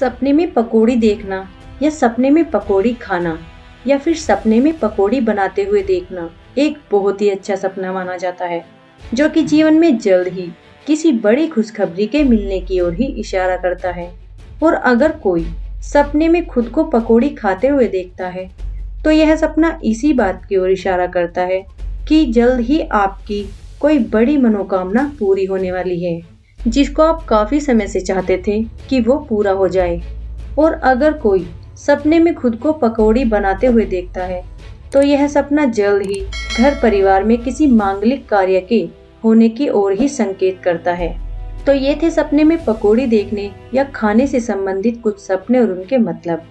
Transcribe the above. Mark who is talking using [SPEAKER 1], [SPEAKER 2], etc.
[SPEAKER 1] सपने में पकोड़ी देखना या सपने में पकोड़ी खाना या फिर सपने में पकोड़ी बनाते हुए देखना एक बहुत ही अच्छा सपना माना जाता है, जो कि जीवन में जल्द ही किसी बड़ी खुशखबरी के मिलने की ओर ही इशारा करता है। और अगर कोई सपने में खुद को पकोड़ी खाते हुए देखता है तो यह सपना इसी बात की ओर इशारा करता है कि जल्द ही आपकी कोई बड़ी मनोकामना पूरी होने वाली है। जिसको आप काफ़ी समय से चाहते थे कि वो पूरा हो जाए। और अगर कोई सपने में खुद को पकौड़ी बनाते हुए देखता है तो यह सपना जल्द ही घर परिवार में किसी मांगलिक कार्य के होने की ओर ही संकेत करता है। तो ये थे सपने में पकौड़ी देखने या खाने से संबंधित कुछ सपने और उनके मतलब।